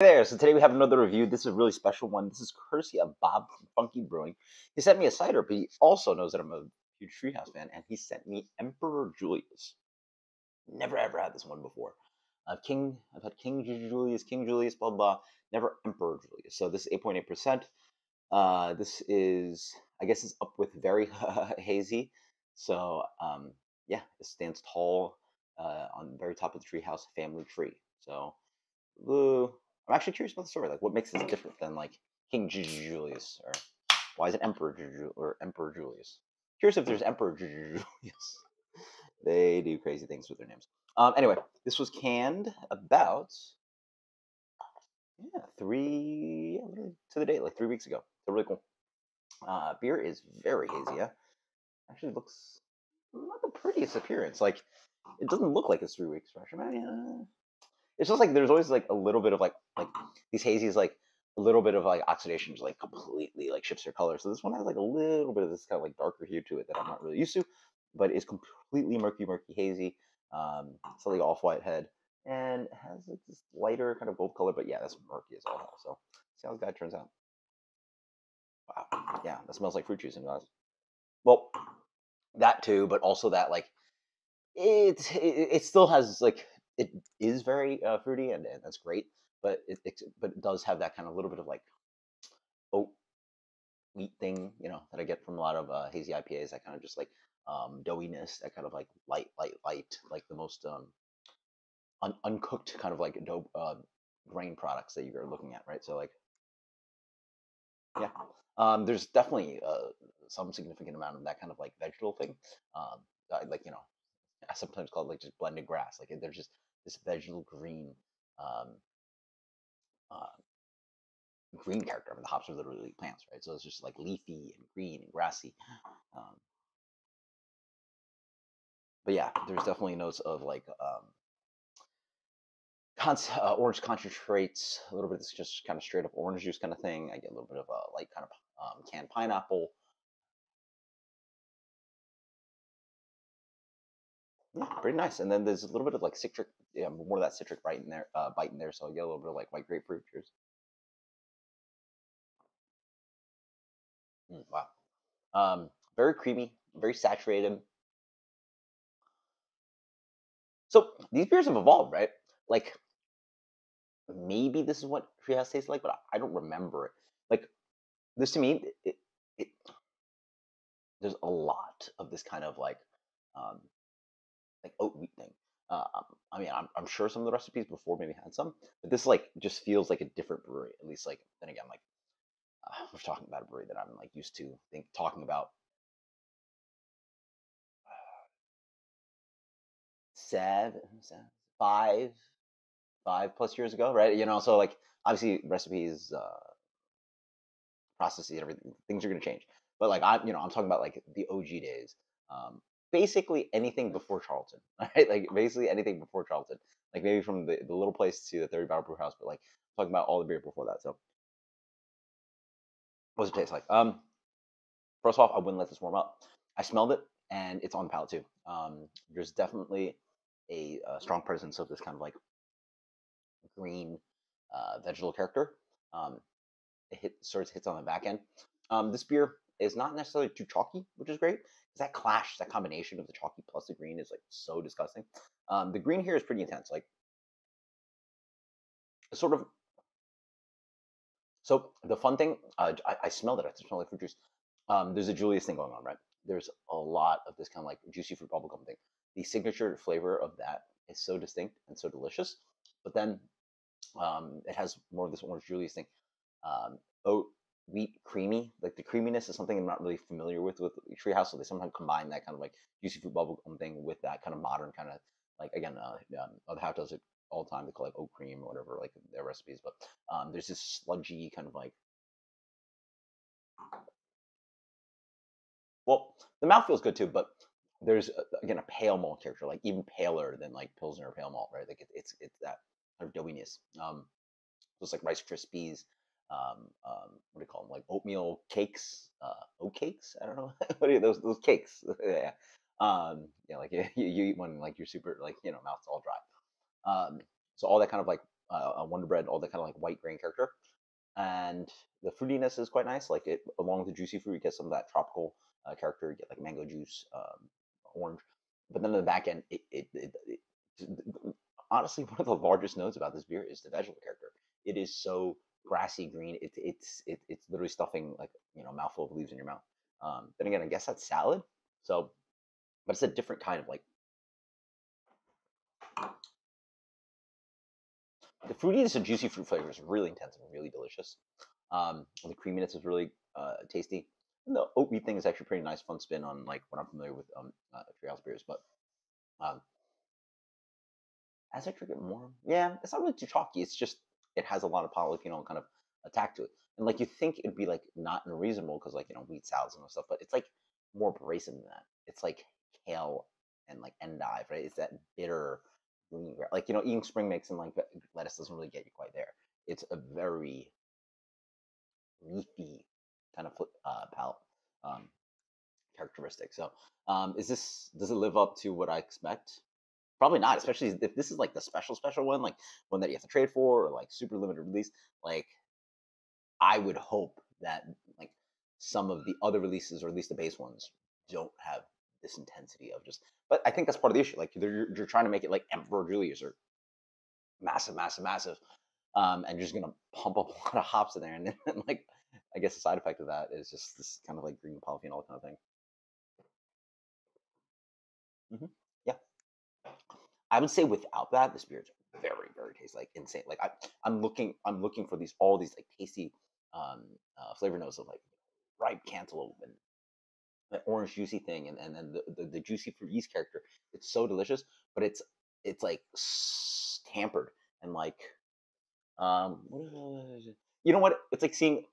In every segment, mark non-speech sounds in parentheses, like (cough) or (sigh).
there. So today we have another review. This is a really special one. This is courtesy of Bob Funky Brewing. He sent me a cider, but he also knows that I'm a huge Treehouse fan, and he sent me Emperor Julius. Never ever had this one before. I've King, I've had King Julius, King Julius, blah blah. Never Emperor Julius. So this is 8.8 percent. Uh, this is, I guess, it's up with very (laughs) hazy. So um, yeah, it stands tall uh, on the very top of the treehouse family tree. So. Uh, I'm actually curious about the story. Like, what makes this different than like King Julius, or why is it Emperor Ju- or Emperor Julius? Curious if there's Emperor (laughs) Julius. they do crazy things with their names. Um, anyway, this was canned about yeah three to the date like three weeks ago. So really cool. Uh, beer is very hazy. Yeah, actually looks not the prettiest appearance. Like it doesn't look like it's three weeks fresh. I mean, uh, it's just like there's always like a little bit of like like these hazies like a little bit of like oxidation just like completely like shifts their color. So this one has like a little bit of this kind of like darker hue to it that I'm not really used to, but it's completely murky, murky, hazy. Um, like off white head and has this lighter kind of gold color, but yeah, that's murky as all hell. So see how this guy turns out. Wow, yeah, that smells like fruit juice in glass. Well, that too, but also that like it, it it still has like it is very uh, fruity and, and, that's great but it, it, but it does have that kind of little bit of like oat wheat thing you know that i get from a lot of uh, hazy ipas that kind of just like um, doughiness that kind of like light light light like the most um, un- uncooked kind of like dough uh, grain products that you're looking at right so like yeah um, there's definitely uh, some significant amount of that kind of like vegetable thing um, like you know I sometimes call it like just blended grass. Like there's just this vegetal green um, uh, green character. I mean, the hops are literally plants, right? So it's just like leafy and green and grassy. Um, but yeah, there's definitely notes of like um, uh, orange concentrates, a little bit of this just kind of straight up orange juice kind of thing. I get a little bit of a light kind of um, canned pineapple. Pretty nice. And then there's a little bit of like citric, yeah, more of that citric bite in there, uh, bite in there. So I get a little bit of like white grapefruit. Cheers. Mm, wow. Um, very creamy, very saturated. So these beers have evolved, right? Like maybe this is what Treehouse tastes like, but I don't remember it. Like this to me, it, it, there's a lot of this kind of like um, like oat wheat thing. Uh, um, I mean, I'm, I'm sure some of the recipes before maybe had some, but this like just feels like a different brewery. At least like then again, like uh, (laughs) we're talking about a brewery that I'm like used to think talking about. Seven, seven, five, five plus years ago, right? You know, so like obviously recipes, uh, processes, everything, things are gonna change. But like I'm, you know, I'm talking about like the OG days. Um, basically anything before Charlton, (laughs) right? Like basically anything before Charlton, like maybe from the, the little place to the 30 barrel brew house, but like talking about all the beer before that. So, what's it taste like? Um, first off, I wouldn't let this warm up. I smelled it, and it's on the palate too. Um, there's definitely a, a, strong presence of this kind of like green uh, vegetal character. Um, it hit, sort of hits on the back end. Um, this beer is not necessarily too chalky, which is great that clash, that combination of the chalky plus the green is like so disgusting. Um, the green here is pretty intense, like sort of. So the fun thing, uh, I, I smelled it. I smell like fruit juice. Um, there's a Julius thing going on, right? There's a lot of this kind of like juicy fruit bubblegum thing. The signature flavor of that is so distinct and so delicious. But then um, it has more of this orange Julius thing. Um, oat wheat creamy. Like the creaminess is something I'm not really familiar with with Treehouse, so they sometimes combine that kind of like juicy fruit bubblegum thing with that kind of modern kind of like again, uh, um, other half does it all the time. They call it oat cream or whatever, like their recipes. But um, there's this sludgy kind of like. Well, the mouth feels good too, but there's uh, again a pale malt character, like even paler than like Pilsner or pale malt, right? Like it, it's it's that kind of doughiness. Um, like Rice Krispies, um, um, what do you call them? Like oatmeal cakes, uh, oat cakes. I don't know. (laughs) what are those? Those cakes. (laughs) yeah. Um, yeah, like (laughs) you, you eat one, like you're super, like you know, mouth's all dry. Um, so all that kind of like uh, Wonder Bread, all the kind of like white grain character, and the fruitiness is quite nice. Like it, along with the juicy fruit, you get some of that tropical uh, character. You get like mango juice, um, orange, but then in the back end, it, it, it, it honestly one of the largest notes about this beer is the vegetable character. It is so grassy green. It, it's it, it's literally stuffing like you know mouthful of leaves in your mouth. Um, then again, I guess that's salad. So, but it's a different kind of like the fruitiness and juicy fruit flavor is really intense and really delicious. Um, the creaminess is really uh, tasty. And the oat meat thing is actually pretty nice, fun spin on like what I'm familiar with um, uh, treehouse beers. But um, as I drink it more, yeah, it's not really too chalky. It's just it has a lot of polyphenol kind of attack to it. And like you think it'd be like not unreasonable because like you know wheat salads and stuff, but it's like more abrasive than that. It's like kale and like endive, right? It's that bitter green, like you know eating spring mix and like lettuce doesn't really get you quite there. It's a very leafy kind of uh, palate um, characteristic. So, um, is this does it live up to what I expect? Probably not, especially if this is like the special special one, like one that you have to trade for, or like super limited release. Like, I would hope that like some of the other releases, or at least the base ones, don't have this intensity of just. But I think that's part of the issue. Like, you're, you're trying to make it like Emperor Julius or massive, massive, massive, um, and you're just gonna pump up (laughs) a lot of hops in there, and then (laughs) like I guess the side effect of that is just this kind of like green polyphenol kind of thing. hmm Yeah. I would say without that, the is very, very tasty, like insane. Like I, I'm looking, I'm looking for these all these like tasty um, uh, flavor notes of like ripe cantaloupe and that orange juicy thing, and and then the, the, the juicy fruit yeast character. It's so delicious, but it's it's like tampered and like um, what is it? you know what? It's like seeing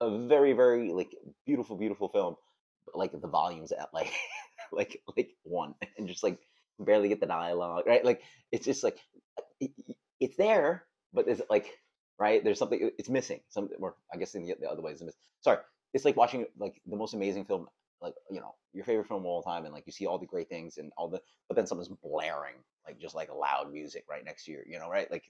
a very very like beautiful beautiful film, like the volumes at like (laughs) like like one and just like barely get the dialogue right. Like it's just like it, it's there, but it's like right there's something it's missing. Some or I guess in the, the other ways it's missing. Sorry, it's like watching like the most amazing film like you know your favorite film of all time and like you see all the great things and all the but then something's blaring like just like loud music right next to you you know right like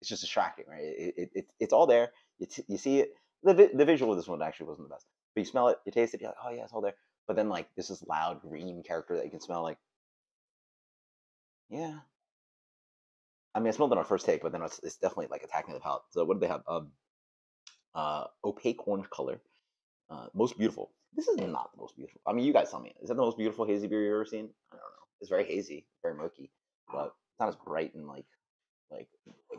it's just distracting right it, it, it it's all there you, you see it the the visual of this one actually wasn't the best. But you smell it, you taste it, you're like, oh yeah, it's all there. But then like this is loud green character that you can smell like, yeah. I mean, I smelled it on first take, but then it's, it's definitely like attacking the palate. So what do they have? Um, uh, opaque orange color, uh, most beautiful. This is not the most beautiful. I mean, you guys tell me. Is that the most beautiful hazy beer you've ever seen? I don't know. It's very hazy, very murky, but it's not as bright and like like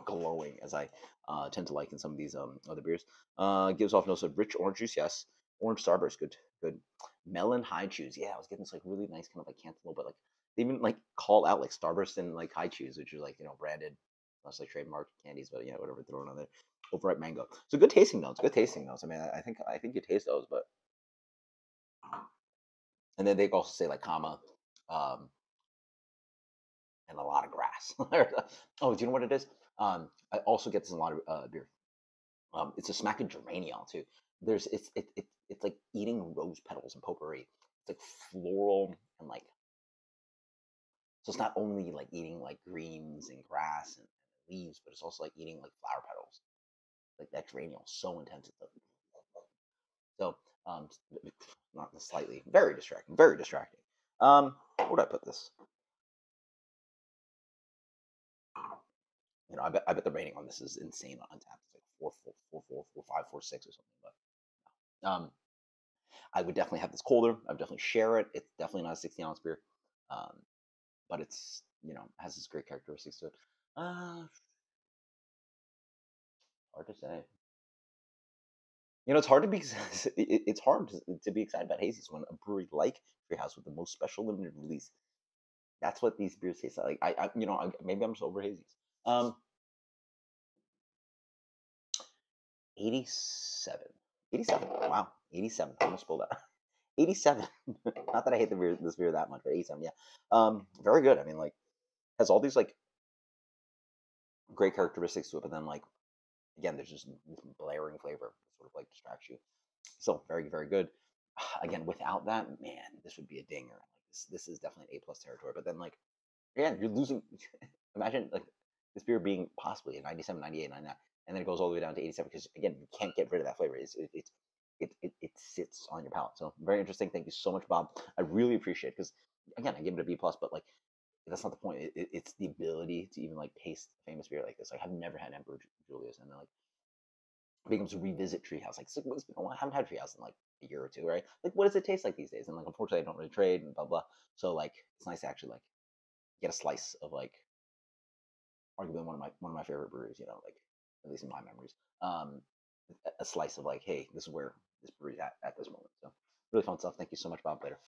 glowing as I uh, tend to like in some of these um, other beers. Uh, gives off notes of rich orange juice, yes. Orange starburst, good, good. Melon high chews, yeah. I was getting this like really nice kind of like cantaloupe, but like even like call out like starburst and like Hi-Chews, which are like you know branded, unless like trademark candies, but yeah, whatever thrown on there. Overripe mango, so good tasting notes, good tasting notes. I mean, I, I think I think you taste those, but and then they also say like comma, um, and a lot of grass. (laughs) oh, do you know what it is? Um, I also get this in a lot of uh, beer. Um, it's a smack of geranium too. There's it's it, it it's like eating rose petals and potpourri. It's like floral and like so it's not only like eating like greens and grass and, leaves, but it's also like eating like flower petals. Like that geraniol so intense. (laughs) So um, (sighs) not slightly, very distracting, very distracting. Um, where would I put this? you know, I bet I bet the rating on this is insane on Untappd. It's like four, four, four, four, four, five, four, six, or something. But um, I would definitely have this colder. I would definitely share it. It's definitely not a 16 ounce beer, um, but it's you know has this great characteristics to it. Uh, hard to say. You know, it's hard to be (laughs) it's hard to be excited about hazies when a brewery like Treehouse with the most special limited release. That's what these beers taste like. I, I you know, I, maybe I'm just over hazies. Um, 87. 87. Wow. 87. I almost pulled out. (laughs) 87. (laughs) Not that I hate the beer, this beer that much, but 87. Yeah. Um, very good. I mean, like, has all these like great characteristics to it, but then like again, there's just blaring flavor, sort of like distracts you. So very, very good. (sighs) Again, without that, man, this would be a dinger. This, this is definitely an A plus territory. But then like, again, you're losing. (laughs) imagine like this beer being possibly a 97, 98, 99, and then it goes all the way down to 87 because again, you can't get rid of that flavor. It's it, it's it, it, it sits on your palate. So very interesting. Thank you so much, Bob. I really appreciate it because again, I give it a B plus, but like that's not the point. It, it, it's the ability to even like taste famous beer like this. Like I've never had Emperor Julius, and then like being able to revisit Treehouse. Like, it's been. I haven't had Treehouse in like a year or two, right? Like, what does it taste like these days? And like, unfortunately, I don't really trade and blah blah. So like, it's nice to actually like get a slice of like arguably one of my one of my favorite breweries. You know, like at least in my memories, um, a slice of like, hey, this is where this brewery's at at this moment. So really fun stuff. Thank you so much, Bob. Later.